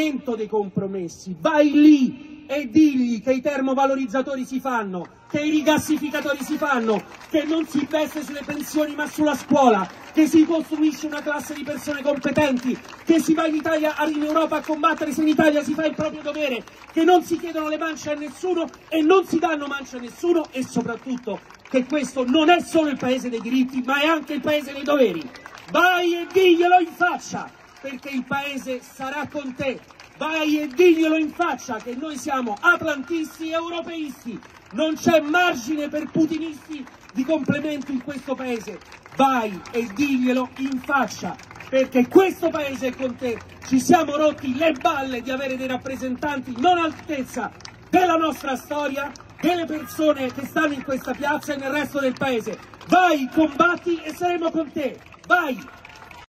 momento dei compromessi, vai lì e digli che i termovalorizzatori si fanno, che i rigassificatori si fanno, che non si investe sulle pensioni ma sulla scuola, che si costruisce una classe di persone competenti, che si va in Italia, in Europa a combattere se in Italia si fa il proprio dovere, che non si chiedono le mance a nessuno e non si danno mance a nessuno e soprattutto che questo non è solo il paese dei diritti ma è anche il paese dei doveri. Vai e diglielo in faccia perché il paese sarà con te. Vai e diglielo in faccia che noi siamo atlantisti e europeisti, non c'è margine per putinisti di complemento in questo paese, vai e diglielo in faccia, perché questo paese è con te, ci siamo rotti le balle di avere dei rappresentanti non all'altezza della nostra storia, delle persone che stanno in questa piazza e nel resto del paese, vai, combatti e saremo con te, vai!